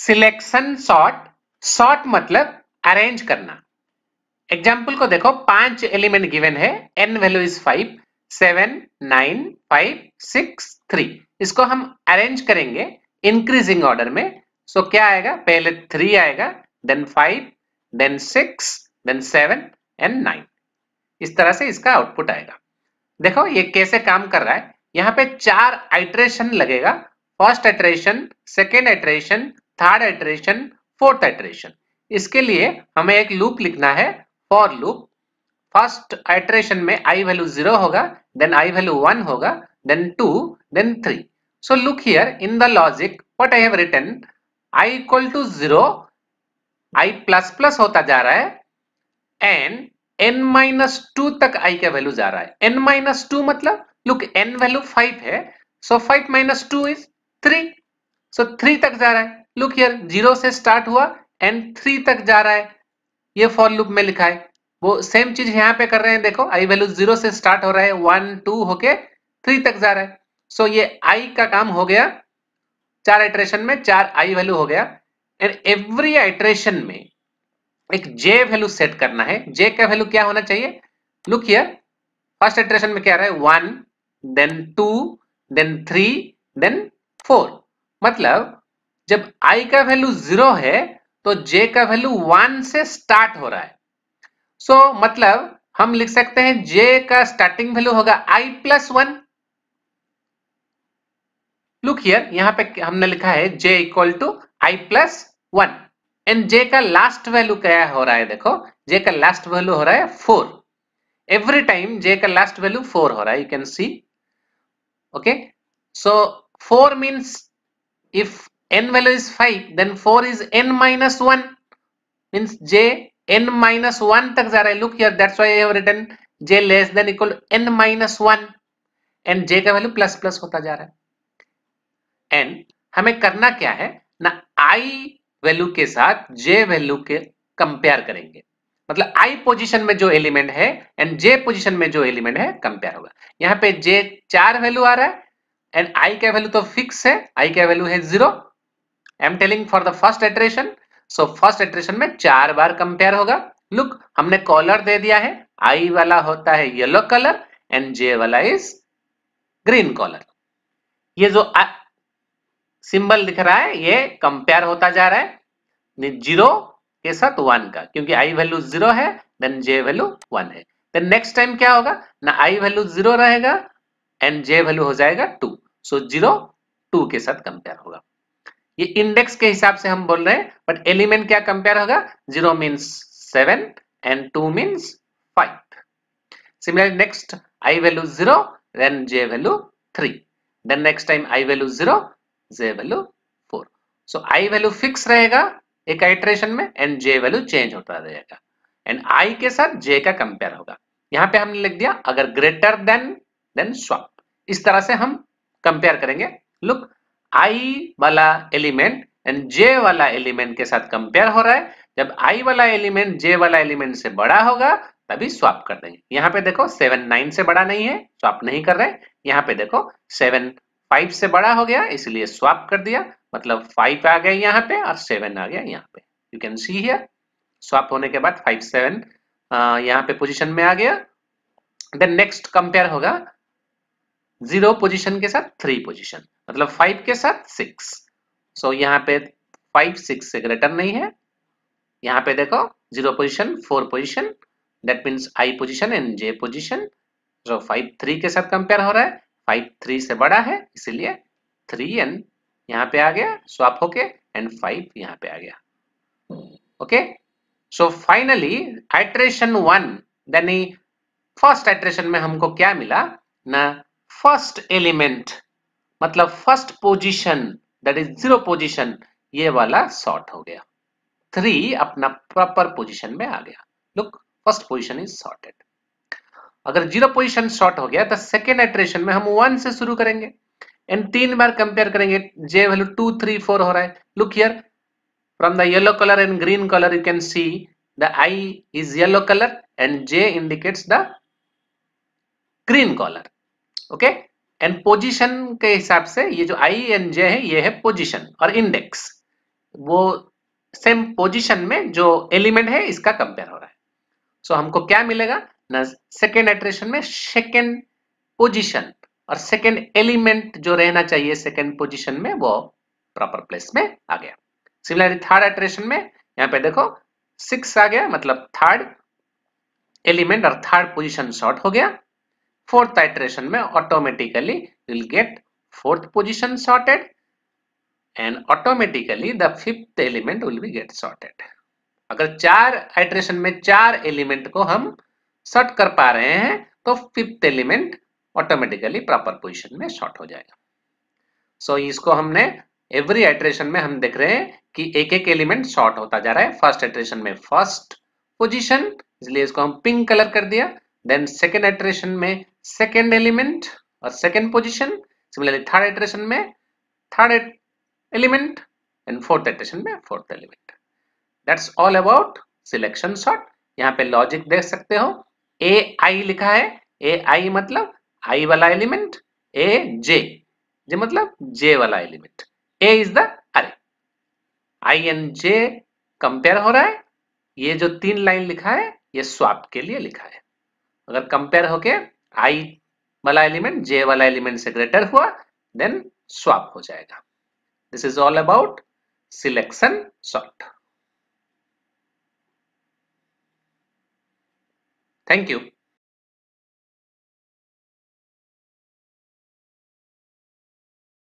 Selection sort sort मतलब arrange करना। Example को देखो पाँच एलिमेंट गिवन है n value is five seven nine five six three इसको हम अरेंज करेंगे इंक्रीजिंग ऑर्डर में। सो so, क्या आएगा? पहले थ्री आएगा then five then six then seven and nine इस तरह से इसका आउटपुट आएगा। देखो ये कैसे काम कर रहा है? यहाँ पे चार आइट्रेशन लगेगा। First iteration second iteration third iteration fourth iteration इसके लिए हमें एक लूप लिखना है फॉर लूप फ़र्स्ट आइट्रेशन में आई वैल्यू ज़ीरो होगा देन आई वैल्यू वन होगा then two then three so look here in the logic what I have written I equal to zero I plus plus होता जा रहा है and N minus to तक आई का value जा रहा है. एन माइनस टू मतलब लुक एन वैल्यू फाइव है so five minus two is three so three तक जा रहा है। लुक हियर ज़ीरो से स्टार्ट हुआ एंड थ्री तक जा रहा है। ये फॉर लूप में लिखा है। वो सेम चीज़ यहाँ पे कर रहे हैं देखो आई वैल्यू ज़ीरो से स्टार्ट हो रहा है वन टू होके थ्री तक जा रहा है। सो so, ये आई का काम हो गया। चार आइट्रेशन में चार आई वैल्यू हो गया। एंड एवरी आइट्रेशन में एक जे वैल्यू सेट करना है। जे का वैल्यू क्या होना चाहिए? लुक हियर फ़र्स्ट इटरेशन में क्या रहा है? One then two then three then four मतलब जब आई का वैल्यू ज़ीरो है तो जे का वैल्यू वन से स्टार्ट हो रहा है। सो so, मतलब हम लिख सकते हैं जे का स्टार्टिंग वैल्यू होगा I plus one look here यहाँ पे हमने लिखा है J equal to I plus one and J का लास्ट वैल्यू क्या हो रहा है देखो जे का लास्ट वैल्यू हो रहा है फोर एवरी टाइम जे का लास्ट वैल्यू फोर हो रहा है you can see okay so four means if n value is 5 then 4 is n minus 1 means j n minus 1 तक जा रहा है। Look here, that's why I have written j less than equal to n minus 1 and j का value plus plus होता जा रहा है। And हमें करना क्या है? ना i वैल्यू के साथ j वैल्यू के कंपेयर करेंगे। मतलब i पोजीशन में जो एलिमेंट है एंड j पोजीशन में जो एलिमेंट है कंपेयर होगा। यहाँ पे j चार वैल्यू आ रहा है एंड आई का वैल्यू तो फिक्स है आई का वैल्यू है zero I am telling for the first iteration so first iteration में चार बार कंपेयर होगा. लुक हमने कॉलर दे दिया है. आई वाला होता है येलो कलर एंड जे वाला इज़ ग्रीन कॉलर ये जो सिंबल दिख रहा है, ये कंपेयर होता जा रहा है. ज़ीरो के साथ वन का, क्योंकि आई वैल्यू ज़ीरो है देन जे वैल्यू वन है. देन नेक्स्ट टाइम क्या होगा? ना आई वैल्यू ज़ीरो रहेगा एंड जे वैल्यू हो जाएगा टू सो ज़ीरो टू के साथ कंपेयर होगा। ये इंडेक्स के हिसाब से हम बोल रहे हैं बट एलिमेंट क्या कंपेयर होगा? Zero means seven and two means five similarly next I value zero then J value three then next time I value zero J value four so I value fix रहेगा एक iteration में and J value change होता रहेगा। And I के साथ जे का compare होगा। यहाँ पे हमने लिख दिया, अगर ग्रेटर देन देन स्वप इस तरह से हम कंपेयर करेंगे। लुक आई वाला एलिमेंट एंड जे वाला एलिमेंट के साथ कंपेयर हो रहा है। जब आई वाला एलिमेंट जे वाला एलिमेंट से बड़ा होगा, तभी स्वाप कर देंगे। यहाँ पे देखो सेवन नाइन से बड़ा नहीं है स्वैप नहीं कर रहे। यहाँ पे देखो सेवन फाइव से बड़ा हो गया, इसलिए स्वाप कर दिया। मतलब फाइव आ गया यहाँ पे और सेवन आ गया यहाँ पे। You can see here swap होने के बाद फाइव सेवन यहाँ पे पोजिशन में आ गया। देन नेक्स्ट कंपेयर होगा। ज़ीरो पोजिशन के साथ थ्री पोजिशन मतलब फाइव के साथ सिक्स। सो so, यहाँ पे फाइव सिक्स से ग्रेटर नहीं है। यहाँ पे देखो zero position four position that means I position and J position. जो फाइव थ्री के साथ कंपेयर हो रहा है। फाइव थ्री से बड़ा है इसीलिए थ्री एंड यहाँ पे आ गया स्वाप होके एंड फाइव यहाँ पे आ गया। Okay so finally iteration one then first iteration में हमको क्या मिला? ना फ़र्स्ट एलिमेंट मतलब first position that is zero position ये वाला शॉर्ट हो गया। थ्री अपना प्रॉपर पोजीशन में आ गया। Look first position is sorted अगर ज़ीरो पोजीशन शॉर्ट हो गया तो सेकेंड एट्रेशन में हम वन से शुरू करेंगे। एंड तीन बार कंपेयर करेंगे। J value two three four हो रहा है। Look here from the yellow colour and green colour you can see the I is yellow colour and J indicates the green colour okay? And position के हिसाब से ये जो आई and जे है ये है पोजीशन और इंडेक्स वो सेम पोजीशन में जो एलिमेंट है इसका कंपेयर हो रहा है। सो so, हमको क्या मिलेगा? ना सेकेंड एट्रेशन में सेकेंड पोजीशन और सेकेंड एलिमेंट जो रहना चाहिए सेकेंड पोजीशन में वो प्रॉपर प्लेस में आ गया। सिमिलरली थर्ड एट्रेशन में यहाँ पे देखो सिक्स आ गया मतलब थर्ड एलिमेंट और थर्ड पोजीशन शॉर्ट हो गया। फोर्थ आइट्रेशन में automatically will get fourth position sorted and automatically the fifth element will be get sorted. अगर चार आइट्रेशन में चार एलिमेंट को हम सॉर्ट कर पा रहे हैं तो fifth element automatically proper position में शॉर्ट हो जाएगा। सो so, इसको हमने एवरी आइट्रेशन में हम देख रहे हैं कि एक एक एलिमेंट शॉर्ट होता जा रहा है। फ़र्स्ट आइट्रेशन में फ़र्स्ट पोजीशन इसलिए इसको हम पिंक कलर कर दिया। देन सेकेंड आइट्रेशन में सेकेंड एलिमेंट और second position similarly third iteration में third element and fourth iteration में fourth element that's all about selection sort यहाँ पे लॉजिक देख सकते हो। ए आई लिखा है। ए आई मतलब आई वाला एलिमेंट ए जे जे मतलब जे वाला एलिमेंट ए इज़ द अरे आई एंड जे कंपेयर हो रहा है। ये जो तीन लाइन लिखा है, ये स्वाप के लिए लिखा है। अगर कंपेयर होके आई वाला एलिमेंट जे वाला एलिमेंट से ग्रेटर हुआ देन स्वाप हो जाएगा। This is all about selection sort thank you